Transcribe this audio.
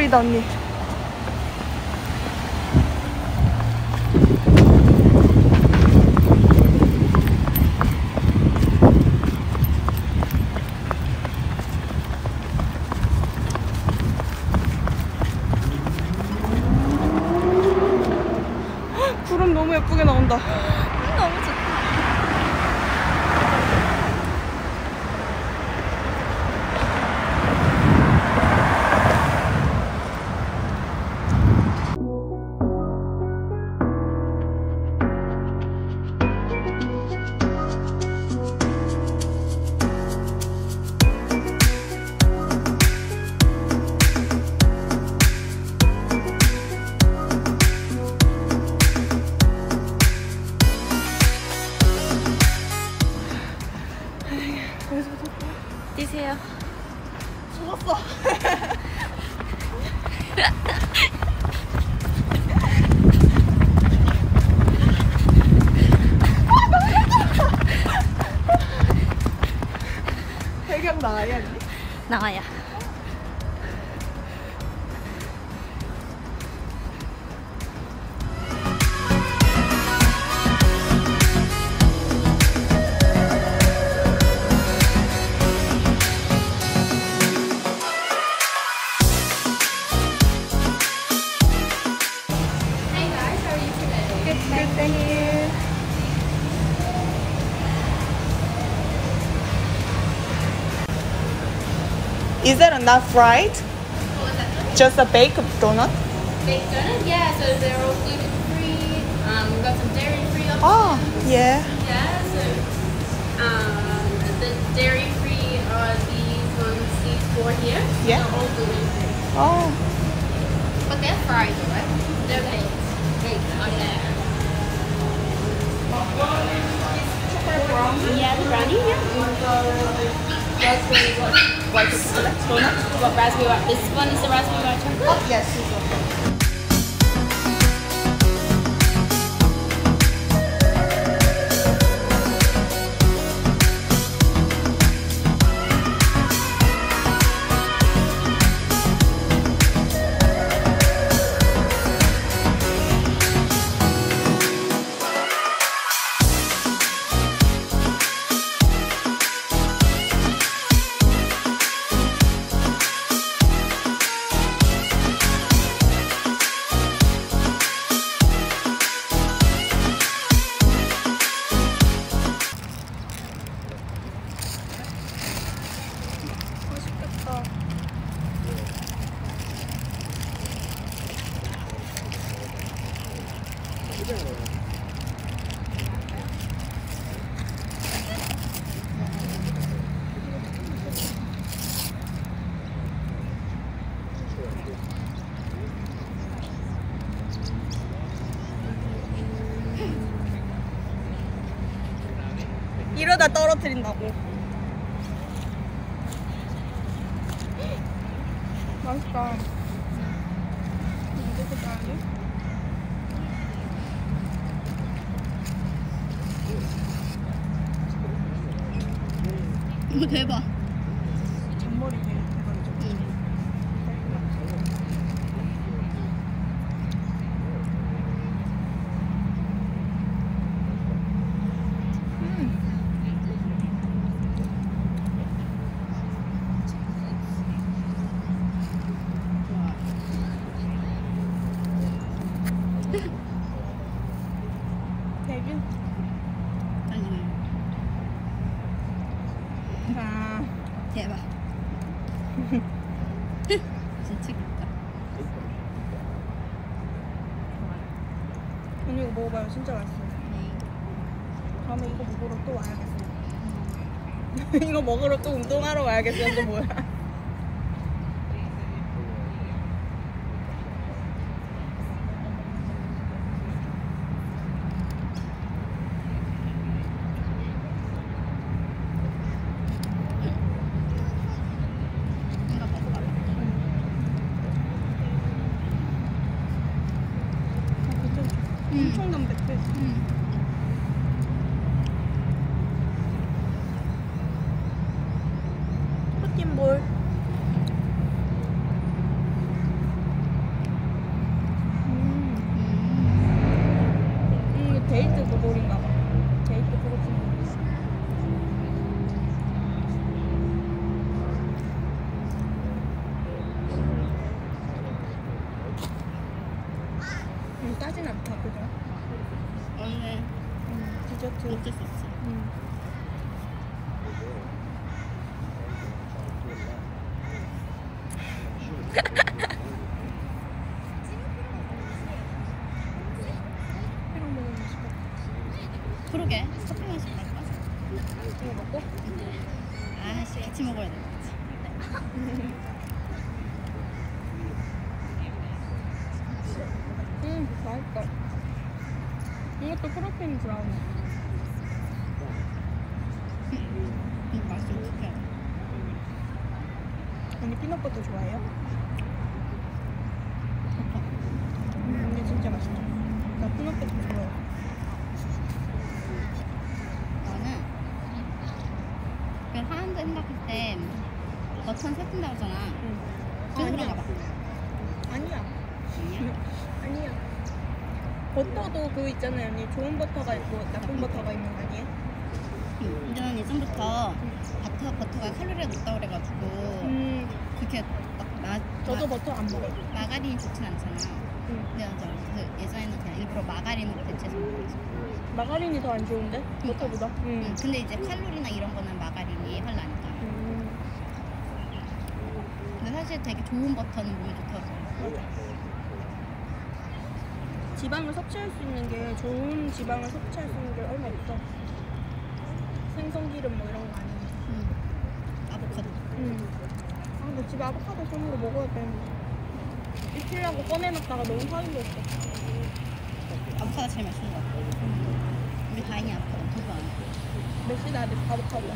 개꿀이다 언니. 너무 예쁘게 나온다. 뛰세요. 죽었어. 배경 나야 언니? 나와야. Good, good, you. Is that not fried? Just a baked donut? Baked donut? Yeah, so they're all gluten free. Um, we've got some dairy free options. Oh, yeah. Yeah, so um, the dairy free are these ones, these four here. Yeah. They're all gluten free. Oh, donut? What raspberry? This one is the raspberry white chocolate. Oh, yes. 떨어뜨린다고. 맛있다. 이거 대박. 잔머리네. 해가지고. 대균. 아, 대박. 귀엽다. 언니 이거 먹어봐요. 진짜 맛있어요. 다음에 이거 먹으러 또 와야겠어요. 이거 먹으러 또 운동하러 와야겠어요. 이거 뭐야? 하긴 뭘 음, 따진 않다, 그죠? 언니. 음, 디저트. 먹을 수 있어. 음. 마시러 갈까? 이거 먹고? 아씨 같이 먹어야 돼. 음, 맛있다. 이것도 프로틴 브라우니. 음, 맛이 특이하다. 언니 피넛버터 좋아해요? 음, 근데 진짜 맛있다. 나 peanut butter 좋아해. 나는 그 생각할 때 버터는 살찐다고 하잖아. 응. 봐. 아니야. 아니야? 아니야. 버터도 그 있잖아요, 언니. 좋은 버터가 있고 나쁜 버터가 있는 거 아니에요? 응. 난 예전부터 버터, 버터가 칼로리가 높다고 그래가지고 음, 그렇게 막 마, 저도 마, 버터 안 먹어요. 마가린이 좋진 않잖아. 응. 근데 나그 예전에는 그냥 일부러 마가린으로 대체해서 먹었어. 마가린이 더 안 좋은데? 버터보다? 응. 응. 근데 이제 칼로리나 이런 거는 마가린이 별로니까. 음, 근데 사실 되게 좋은 버터는 몸에. 맞아. 지방을 섭취할 수 있는 게 좋은 지방을 섭취할 수 있는 게 얼마 없어. 생선기름 뭐 이런 거 아니면. 응. 아보카도. 응. 아, 근데 집에 아보카도 손으로 먹어야 돼. 익히려고 꺼내놨다가 너무 없어. 아보카도 제일 맛있는 것 같아. 우리 다행히 아보카도 엄청 좋아하는 몇 시나 아보카도.